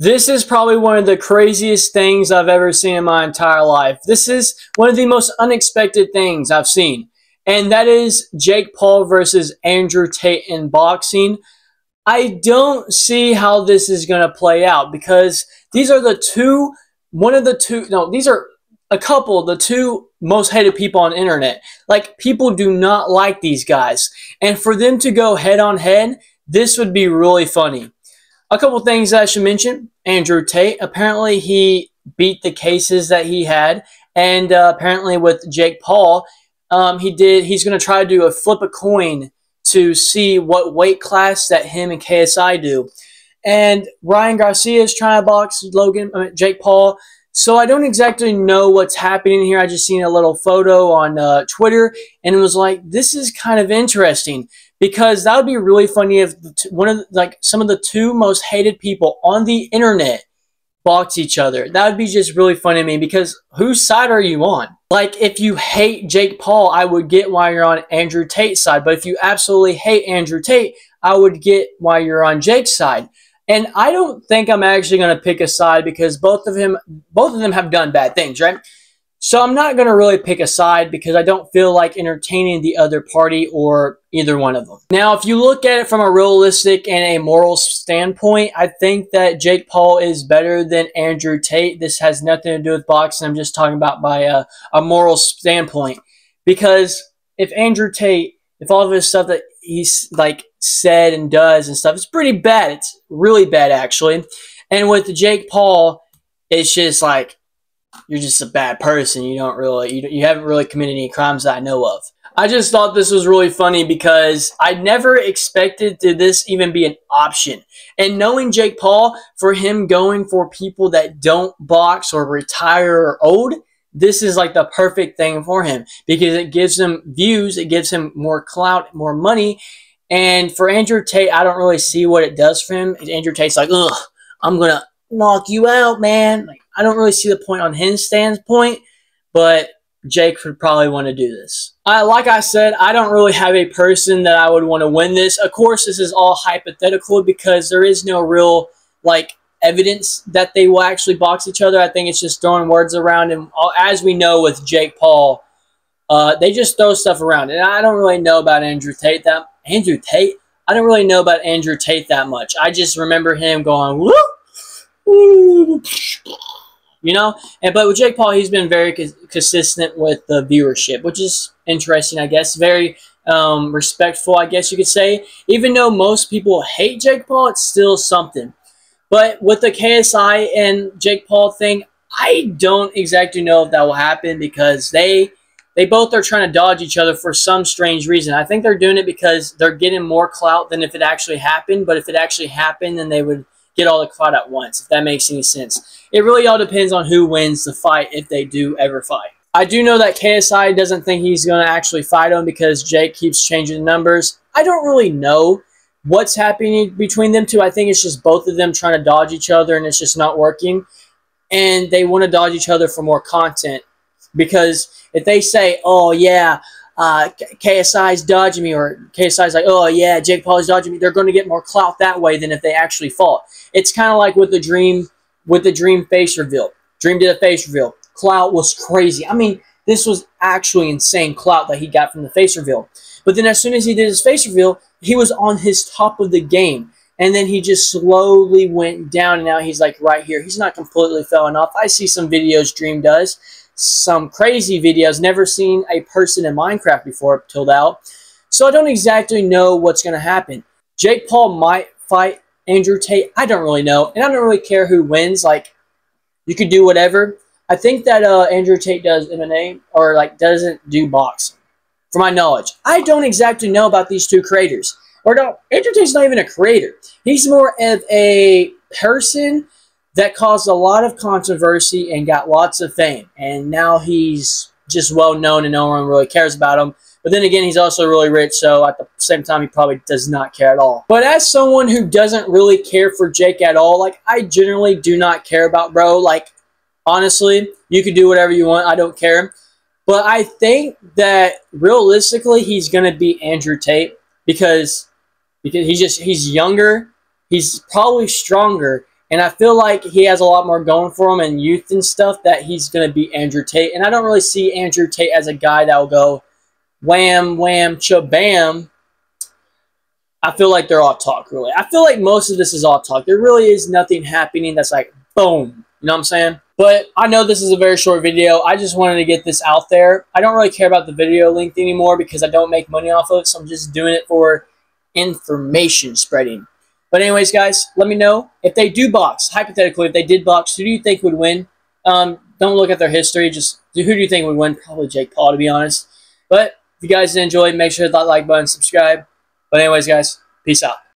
This is probably one of the craziest things I've ever seen in my entire life. This is one of the most unexpected things I've seen. And that is Jake Paul versus Andrew Tate in boxing. I don't see how this is going to play out because these are the two, one of the two, no, these are a couple, the two most hated people on internet. Like, people do not like these guys. And for them to go head on head, this would be really funny. A couple things I should mention. Andrew Tate, apparently he beat the cases that he had. And uh, apparently with Jake Paul, um, he did. He's going to try to do a flip a coin to see what weight class that him and KSI do. And Ryan Garcia is trying to box Logan, Jake Paul. So I don't exactly know what's happening here. I just seen a little photo on uh, Twitter, and it was like, this is kind of interesting because that would be really funny if one of the, like some of the two most hated people on the internet box each other. That would be just really funny to me because whose side are you on? Like if you hate Jake Paul, I would get why you're on Andrew Tate's side. But if you absolutely hate Andrew Tate, I would get why you're on Jake's side. And I don't think I'm actually going to pick a side because both of him, both of them have done bad things, right? So I'm not going to really pick a side because I don't feel like entertaining the other party or either one of them. Now, if you look at it from a realistic and a moral standpoint, I think that Jake Paul is better than Andrew Tate. This has nothing to do with boxing. I'm just talking about by a, a moral standpoint. Because if Andrew Tate, if all of his stuff that he's like said and does and stuff, it's pretty bad. It's really bad, actually. And with Jake Paul, it's just like, you're just a bad person. You don't really, you, you haven't really committed any crimes that I know of. I just thought this was really funny because I never expected to this even be an option. And knowing Jake Paul, for him going for people that don't box or retire or old, this is like the perfect thing for him because it gives him views, it gives him more clout, more money. And for Andrew Tate, I don't really see what it does for him. Andrew Tate's like, ugh, I'm going to knock you out, man. Like, I don't really see the point on his standpoint, but Jake would probably want to do this. Uh, like I said, I don't really have a person that I would want to win this. Of course, this is all hypothetical because there is no real like evidence that they will actually box each other. I think it's just throwing words around. And as we know with Jake Paul, uh, they just throw stuff around. And I don't really know about Andrew Tate that Andrew Tate. I don't really know about Andrew Tate that much. I just remember him going whoop you know. And but with Jake Paul, he's been very co consistent with the viewership, which is interesting, I guess. Very um, respectful, I guess you could say. Even though most people hate Jake Paul, it's still something. But with the KSI and Jake Paul thing, I don't exactly know if that will happen because they they both are trying to dodge each other for some strange reason. I think they're doing it because they're getting more clout than if it actually happened. But if it actually happened, then they would get all the clout at once, if that makes any sense. It really all depends on who wins the fight if they do ever fight. I do know that KSI doesn't think he's going to actually fight him because Jake keeps changing the numbers. I don't really know what's happening between them two. I think it's just both of them trying to dodge each other and it's just not working. And they want to dodge each other for more content because if they say, oh, yeah, uh, KSI's dodging me, or KSI's like, oh yeah, Jake Paul is dodging me. They're going to get more clout that way than if they actually fought. It's kind of like with the Dream, with the Dream face reveal. Dream did a face reveal. Clout was crazy. I mean, this was actually insane clout that he got from the face reveal. But then as soon as he did his face reveal, he was on his top of the game. And then he just slowly went down, and now he's like right here. He's not completely falling off. I see some videos Dream does some crazy videos. Never seen a person in Minecraft before till now. So I don't exactly know what's going to happen. Jake Paul might fight Andrew Tate. I don't really know. And I don't really care who wins. Like, you could do whatever. I think that uh, Andrew Tate does MMA or like doesn't do boxing, from my knowledge. I don't exactly know about these two creators. Or no, Andrew Tate's not even a creator. He's more of a person that caused a lot of controversy and got lots of fame. And now he's just well known and no one really cares about him. But then again, he's also really rich, so at the same time, he probably does not care at all. But as someone who doesn't really care for Jake at all, like, I generally do not care about bro. Like, honestly, you can do whatever you want. I don't care. But I think that realistically, he's going to be Andrew Tate because because he's just he's younger, he's probably stronger, And I feel like he has a lot more going for him in youth and stuff that he's going to beat Andrew Tate. And I don't really see Andrew Tate as a guy that will go wham, wham, chabam. I feel like they're all talk, really. I feel like most of this is all talk. There really is nothing happening that's like, boom. You know what I'm saying? But I know this is a very short video. I just wanted to get this out there. I don't really care about the video length anymore because I don't make money off of it. So I'm just doing it for information spreading. But anyways, guys, let me know if they do box. Hypothetically, if they did box, who do you think would win? Um, don't look at their history. Just who do you think would win? Probably Jake Paul, to be honest. But if you guys enjoyed, make sure to hit that like button, subscribe. But anyways, guys, peace out.